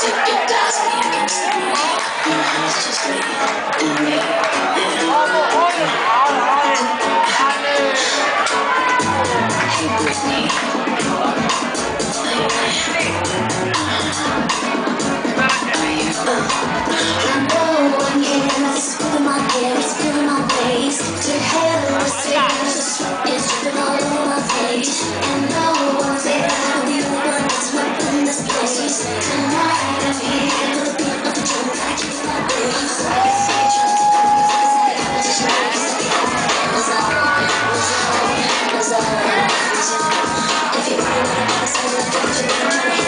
It's just me.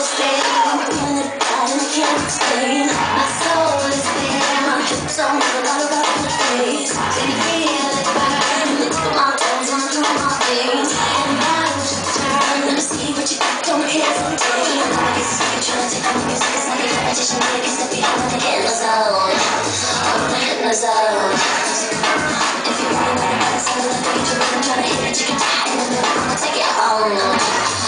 I'm it and can't explain. My soul is. My hips the place. Can you feel it my toes and. And. Let me see what you got. Don't you trying to take me. A can. I'm gonna in the zone. If you wanna get in the zone. I'm trying to hit it. You can die in the middle. I'm gonna take it oh, home.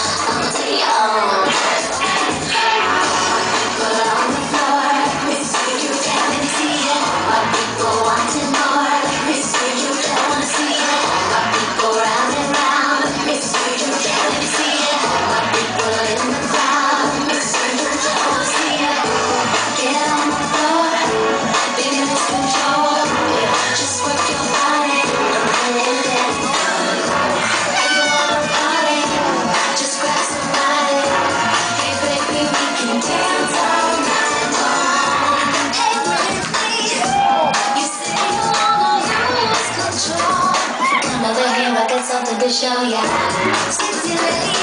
to show ya.